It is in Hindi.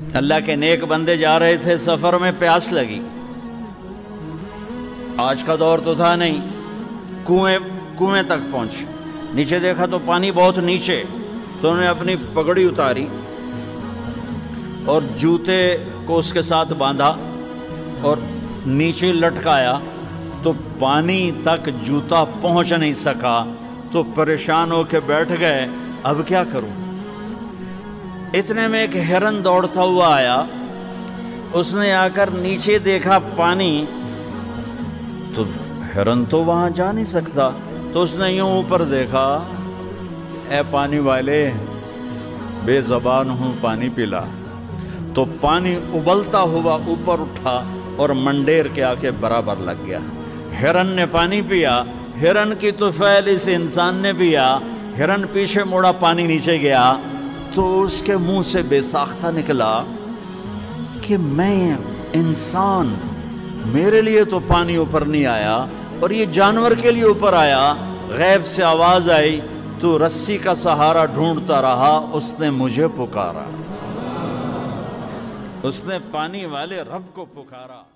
अल्लाह के नेक बंदे जा रहे थे, सफ़र में प्यास लगी। आज का दौर तो था नहीं, कुएँ कुएँ तक पहुँचे। नीचे देखा तो पानी बहुत नीचे तो उन्होंने अपनी पगड़ी उतारी और जूते को उसके साथ बांधा और नीचे लटकाया तो पानी तक जूता पहुँच नहीं सका तो परेशान होकर बैठ गए। अब क्या करूँ? इतने में एक हिरन दौड़ता हुआ आया। उसने आकर नीचे देखा पानी। तो हिरन तो वहाँ जा नहीं सकता। तो उसने यूँ ऊपर देखा, ए पानी वाले, बेजबान हूँ, पानी पिला। तो पानी उबलता हुआ ऊपर उठा और मंडेर के आके बराबर लग गया। हिरन ने पानी पिया। हिरन की तो फैल इस इंसान ने पिया। हिरन पीछे मुड़ा पानी नीचे गया। तो उसके मुँह से बेसाख्ता निकला कि मैं इंसान, मेरे लिए तो पानी ऊपर नहीं आया और ये जानवर के लिए ऊपर आया। गैब से आवाज़ आई तो रस्सी का सहारा ढूंढता रहा, उसने मुझे पुकारा। उसने पानी वाले रब को पुकारा।